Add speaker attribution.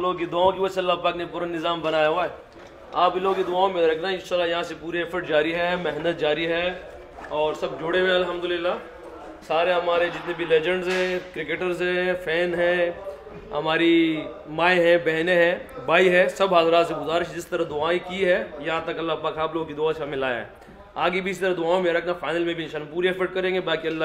Speaker 1: लोगों की दुआओं की वजह से अल्लाह पाक ने पूरा निज़ाम बनाया हुआ है। आप लोगों की दुआओं में रखना, इंशाल्लाह यहाँ से पूरे एफर्ट जारी है, मेहनत जारी है और सब जुड़े हुए अलहमदिल्ला सारे हमारे जितने भी लेजेंड्स हैं क्रिकेटर्स हैं फ़ैन हैं, हमारी माएँ हैं, बहनें हैं, भाई है, सब हजरा से गुजारिश जिस तरह दुआएँ की है, यहाँ तक अल्लाह पाक आप लोगों की दुआ से हमें लाया है। आगे भी इस तरह दुआओं में रखना फाइनल में भी इंशाल्लाह पूरी एफर्ट करेंगे, बाकी अल्लाह